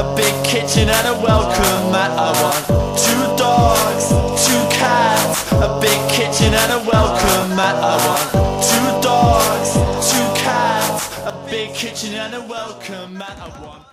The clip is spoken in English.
A big kitchen and a welcome mat. I want two dogs, two cats A big kitchen and a welcome mat. I want two dogs, two cats A big kitchen and a welcome mat. I want